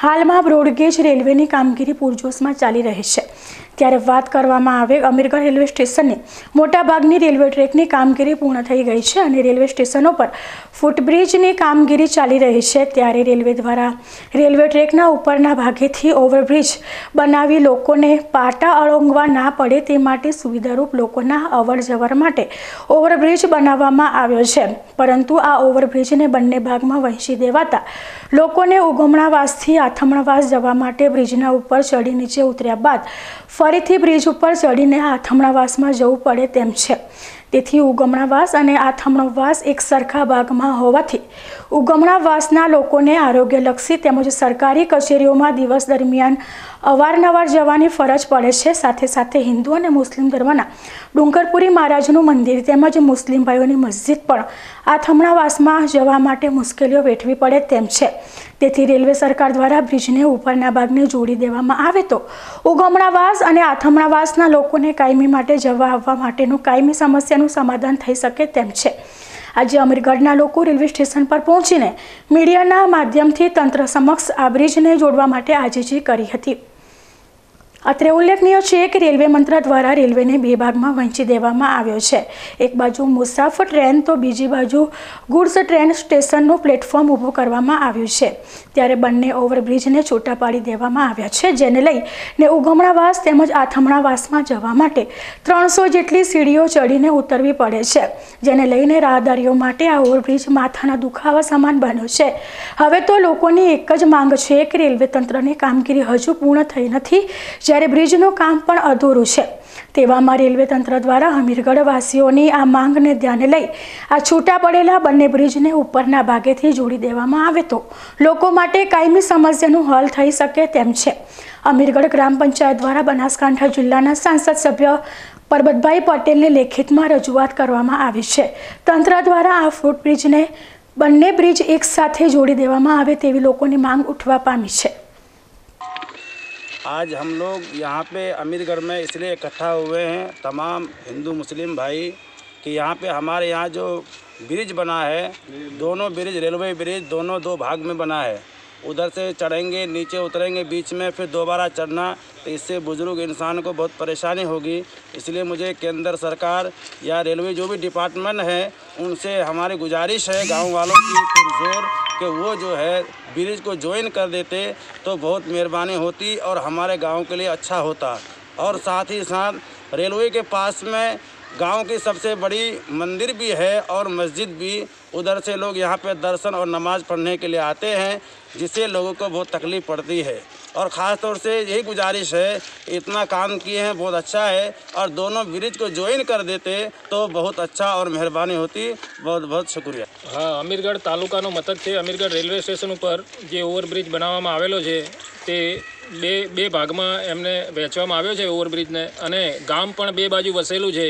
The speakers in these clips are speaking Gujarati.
હાલમાં બ્રોડગેજ રેલવેની કામગીરી પૂરજોશમાં ચાલી રહી છે. ત્યારે વાત કરવામાં આવે અમીરગઢ રેલવે સ્ટેશનની મોટાભાગની રેલવે ટ્રેકની કામગીરી પૂર્ણ થઈ ગઈ છે અને રેલવે સ્ટેશનો પર ફૂટબ્રિજની કામગીરી ચાલી રહી છે. ત્યારે રેલવે દ્વારા રેલવે ટ્રેકના ઉપરના ભાગેથી ઓવરબ્રિજ બનાવી લોકોને પાટા અળંગવા ના પડે તે માટે સુવિધારૂપ લોકોના અવર જવર માટે ઓવરબ્રિજ બનાવવામાં આવ્યો છે. પરંતુ આ ઓવરબ્રિજને બંને ભાગમાં વહેંચી દેવાતા લોકોને ઉગમણાવાસથી આથમણાવાસ જવા માટે બ્રિજના ઉપર ચડી નીચે ઉતર્યા બાદ ફરીથી બ્રિજ ઉપર ચડીને આથમણાવાસમાં જવું પડે તેમ છે. તેથી ઉગમણાવાસ અને આથમણાવાસ એક સરખા ભાગમાં હોવાથી ઉગમણાવાસના લોકોને આરોગ્યલક્ષી તેમજ સરકારી કચેરીઓમાં દિવસ દરમિયાન અવારનવાર જવાની ફરજ પડે છે. સાથે સાથે હિન્દુ અને મુસ્લિમ ધર્મના ડુંગરપુરી મહારાજનું મંદિર તેમજ મુસ્લિમ ભાઈઓની મસ્જિદ પણ આથમણાવાસમાં જવા માટે મુશ્કેલીઓ વેઠવી પડે તેમ છે. તેથી રેલવે સરકાર દ્વારા બ્રિજને ઉપરના ભાગને જોડી દેવામાં આવે તો ઉગમણાવાસ અને આથમણાવાસના લોકોને કાયમી માટે જવા આવવા માટેનું કાયમી સમસ્યાનું સમાધાન થઈ શકે તેમ છે. આજે અમીરગઢના લોકો રેલવે સ્ટેશન પર પહોંચીને મીડિયાના માધ્યમથી તંત્ર સમક્ષ આ બ્રિજને જોડવા માટે આજીજી કરી હતી. અત્રે ઉલ્લેખનીય છે કે રેલવે મંત્ર દ્વારા રેલવેને બે ભાગમાં વહેંચી દેવામાં આવ્યો છે. એક બાજુ મુસાફર ટ્રેન, તો બીજી બાજુ ગુડ્સ ટ્રેન સ્ટેશનનું પ્લેટફોર્મ ઊભું કરવામાં આવ્યું છે. ત્યારે બંને ઓવરબ્રિજને છૂટા પાડી દેવામાં આવ્યા છે, જેને લઈને ઉગમણાવાસ તેમજ આથમણાવાસમાં જવા માટે ત્રણસો જેટલી સીડીઓ ચડીને ઉતરવી પડે છે, જેને લઈને રાહદારીઓ માટે આ ઓવરબ્રિજ માથાના દુખાવા સમાન બન્યો છે. હવે તો લોકોની એક જ માંગ છે કે રેલવે તંત્રની કામગીરી હજુ પૂર્ણ થઈ નથી જ્યારે બ્રિજનું કામ પણ અધૂરું છે, તેવામાં રેલવે તંત્ર દ્વારા હમીરગઢવાસીઓની આ માંગને ધ્યાને લઈ આ છૂટા પડેલા બંને બ્રિજને ઉપરના ભાગેથી જોડી દેવામાં આવે તો લોકો માટે કાયમી સમસ્યાનું હલ થઈ શકે તેમ છે. અમીરગઢ ગ્રામ પંચાયત દ્વારા બનાસકાંઠા જિલ્લાના સાંસદ સભ્ય પરબતભાઈ પટેલને લેખિતમાં રજૂઆત કરવામાં આવી છે. તંત્ર દ્વારા આ ફૂટબ્રિજને બંને બ્રિજ એકસાથે જોડી દેવામાં આવે તેવી લોકોની માંગ ઉઠવા પામી છે. आज हम लोग यहाँ पे अमीरगढ़ में इसलिए इकट्ठा हुए हैं, तमाम हिंदू, मुस्लिम भाई, कि यहाँ पे हमारे यहाँ जो ब्रिज बना है, दोनों ब्रिज, रेलवे ब्रिज दोनों दो भाग में बना है। उधर से चढ़ेंगे, नीचे उतरेंगे, बीच में फिर दोबारा चढ़ना तो इससे बुज़ुर्ग इंसान को बहुत परेशानी होगी। इसलिए मुझे केंद्र सरकार या रेलवे जो भी डिपार्टमेंट है, उनसे हमारी गुजारिश है, गाँव वालों की पुरजोर कि वो जो है ब्रिज को ज्वाइन कर देते तो बहुत मेहरबानी होती और हमारे गाँव के लिए अच्छा होता। और साथ ही साथ रेलवे के पास में गाँव की सबसे बड़ी मंदिर भी है और मस्जिद भी। उधर से लोग यहाँ पे दर्शन और नमाज़ पढ़ने के लिए आते हैं, जिससे लोगों को बहुत तकलीफ़ पड़ती है। और ख़ास तौर से यही गुजारिश है इतना काम किए हैं बहुत अच्छा है और दोनों ब्रिज को ज्वाइन कर देते तो बहुत अच्छा और मेहरबानी होती बहुत बहुत शुक्रिया હા અમીરગઢ તાલુકાનો મથક છે અમીરગઢ રેલવે સ્ટેશન ઉપર જે ઓવરબ્રિજ બનાવવામાં આવેલો છે તે બે બે ભાગમાં એમને વહેંચવામાં આવ્યો છે ઓવરબ્રિજને અને ગામ પણ બે બાજુ વસેલું છે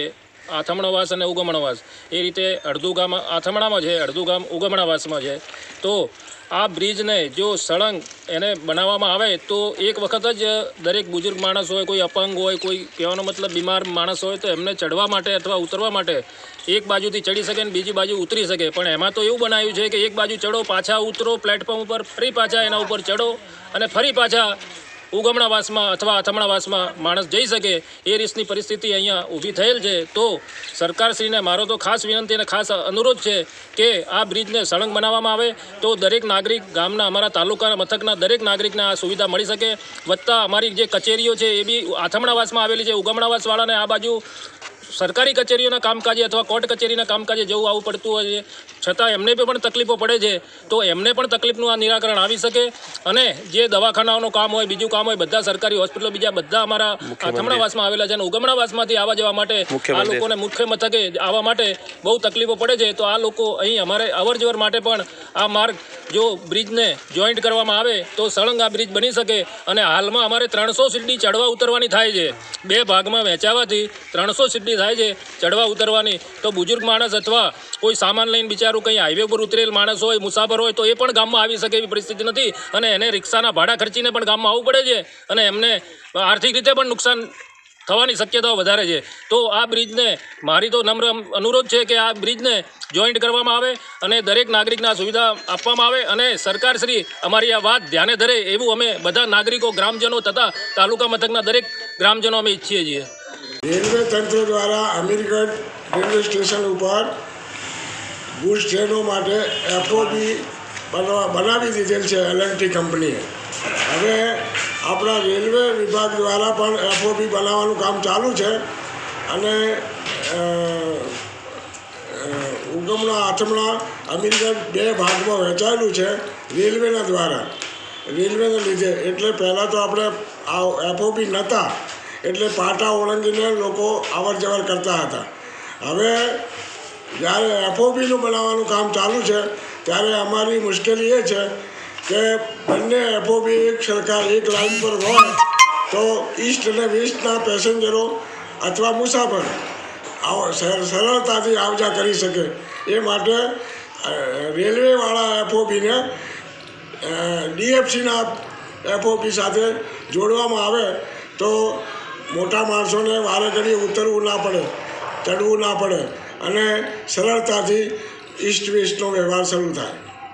આથમણવાસ અને ઉગમણવાસ. એ રીતે અડધું ગામ આથમણામાં છે, અડધું ગામ ઉગમણાવાસમાં છે. તો આ બ્રિજને જો સળંગ એને બનાવવામાં આવે, તો એક વખત જ દરેક બુઝુર્ગ માણસ હોય, કોઈ અપંગ હોય, કોઈ કહેવાનો મતલબ બીમાર માણસ હોય, તો એમને ચડવા માટે અથવા ઉતરવા માટે એક બાજુથી ચડી શકે ને બીજી બાજુ ઉતરી શકે. પણ એમાં તો એવું બનાવ્યું છે કે એક બાજુ ચડો પાછા ઉતરો પ્લેટફોર્મ ઉપર ફરી પાછા એના ઉપર ચડો અને ફરી પાછા ઉગમણાવાસમાં અથવા અથમણાવાસમાં માણસ જઈ શકે એ રીતની પરિસ્થિતિ અહીંયા ઊભી થયેલ છે. તો સરકારશ્રીને મારો તો ખાસ વિનંતી અને ખાસ અનુરોધ છે કે આ બ્રિજને સળંગ બનાવવામાં આવે. તો દરેક નાગરિક ગામના અમારા તાલુકાના મથકના દરેક નાગરિકને આ સુવિધા મળી શકે. વત્તા અમારી જે કચેરીઓ છે એ બી આથમણાવાસમાં આવેલી છે. ઉગમણાવાસવાળાને આ બાજુ સરકારી કચેરીઓના કામકાજે અથવા કોર્ટ કચેરીના કામકાજે જવું આવવું પડતું હોય છે. છતાં એમને પણ તકલીફો પડે છે. તો એમને પણ તકલીફનું આ નિરાકરણ આવી શકે અને જે દવાખાનાઓનું કામ હોય બીજું કામ હોય બધા સરકારી હોસ્પિટલો બીજા બધા અમારા અથમણાવાસમાં આવેલા છે અને ઉગમણાવાસમાંથી આવવા જવા માટે આ લોકોને મુખ્ય મથકે આવવા માટે બહુ તકલીફો પડે છે. તો આ લોકો અહીં અમારે અવર માટે પણ આ માર્ગ જો બ્રિજને જોઈન્ટ કરવામાં આવે તો સળંગ આ બ્રિજ બની શકે અને હાલમાં અમારે ત્રણસો સીડી ચડવા ઉતરવાની થાય છે. બે ભાગમાં વહેંચાવાથી ત્રણસો સીડી થાય છે ચડવા ઉતરવાની. તો બુજુર્ગ માણસ અથવા કોઈ સામાન લઈને બિચારું કંઈ હાઈવે પર ઉતરેલ માણસ હોય, મુસાફર હોય, તો એ પણ ગામમાં આવી શકે એવી પરિસ્થિતિ નથી. અને એને રિક્ષાના ભાડા ખર્ચીને પણ ગામમાં આવવું પડે છે. અને એમને આર્થિક રીતે પણ નુકસાન થવાની શક્યતાઓ વધારે છે. તો આ બ્રિજને મારી તો નમ્ર અનુરોધ છે કે આ બ્રિજને જોઈન્ટ કરવામાં આવે અને દરેક નાગરિકના સુવિધા આપવામાં આવે અને સરકારશ્રી અમારી આ વાત ધ્યાને ધરે એવું અમે બધા નાગરિકો, ગ્રામજનો તથા તાલુકા મથકના દરેક ગ્રામજનો અમે ઈચ્છીએ છીએ. રેલવે તંત્ર દ્વારા અમીરગઢ રેલવે સ્ટેશન ઉપર ગુડ્સ ટ્રેનો માટે એફઓબી બનવા દીધેલ છે એલ કંપનીએ. હવે આપણા રેલવે વિભાગ દ્વારા પણ એફઓબી બનાવવાનું કામ ચાલુ છે. અને ઉગમણા આથમણા અમીરગઢ બે ભાગમાં વહેંચાયેલું છે રેલવેના દ્વારા. રેલવેને લીધે એટલે પહેલાં તો આપણે આ એફઓબી નહોતા, એટલે પાટા ઓળંગીને લોકો અવર જવર કરતા હતા. હવે જ્યારે એફઓબીનું બનાવવાનું કામ ચાલુ છે, ત્યારે અમારી મુશ્કેલી એ છે કે બંને એફઓબી એક સરકાર એક લાઇન પર હોય, તો ઈસ્ટ અને વેસ્ટના પેસેન્જરો અથવા મુસાફર આવ- સર- સરળતાથી આવજા કરી શકે. એ માટે રેલવેવાળા એફઓબીને ડીએફસીના એફઓપી સાથે જોડવામાં આવે, તો મોટા માણસોને વારે ઘડી ઉતરવું ના પડે, ચડવું ના પડે અને સરળતાથી ઈસ્ટ વેસ્ટનો વ્યવહાર શરૂ થાય.